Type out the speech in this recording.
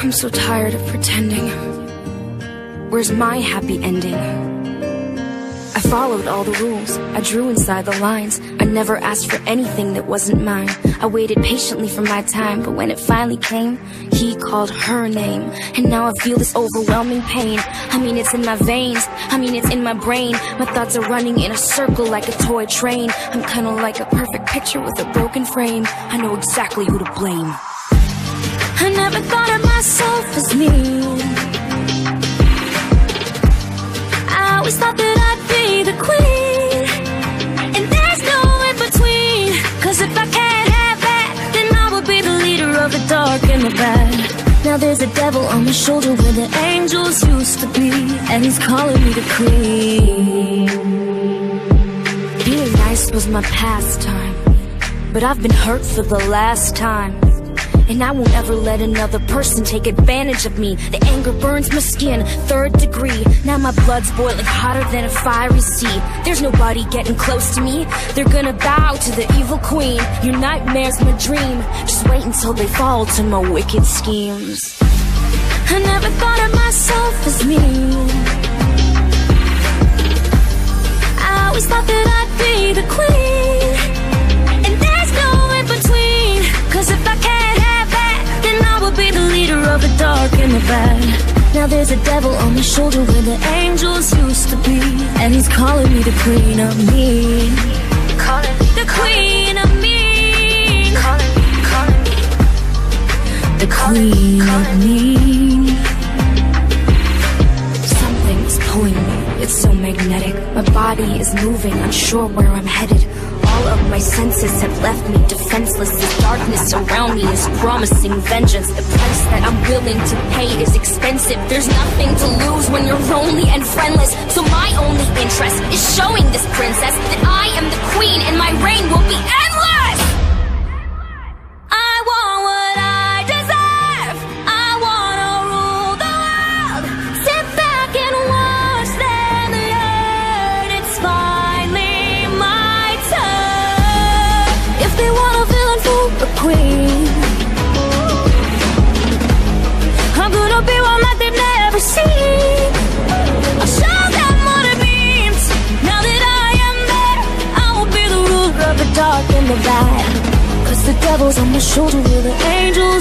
I'm so tired of pretending. Where's my happy ending? I followed all the rules, I drew inside the lines. I never asked for anything that wasn't mine. I waited patiently for my time, but when it finally came, he called her name. And now I feel this overwhelming pain. I mean, it's in my veins, I mean, it's in my brain. My thoughts are running in a circle like a toy train. I'm kinda like a perfect picture with a broken frame. I know exactly who to blame. I never thought of myself as me. I always thought that I'd be the queen. And there's no in between. Cause if I can't have that, then I will be the leader of the dark and the bad. Now there's a devil on my shoulder where the angels used to be. And he's calling me the queen. Being nice was my pastime. But I've been hurt for the last time. And I won't ever let another person take advantage of me. The anger burns my skin, third degree. Now my blood's boiling hotter than a fiery sea. There's nobody getting close to me. They're gonna bow to the evil queen. Your nightmare's my dream. Just wait until they fall to my wicked schemes. I never thought of myself as me. Bad. Now there's a devil on my shoulder where the angels used to be. And he's calling me the queen of me. Calling me the queen of me. Calling me, calling me. The queen of me. Something is pulling me, it's so magnetic. My body is moving, unsure where I'm headed. All of my senses have left me defenseless. This darkness around me is promising vengeance. The price that I'm willing to pay is expensive. There's nothing to lose when you're lonely and friendless. So my only interest is showing this princess that I am the queen and my reign will be endless! The ruler of the dark and the back. Cause the devil's on my shoulder where the angels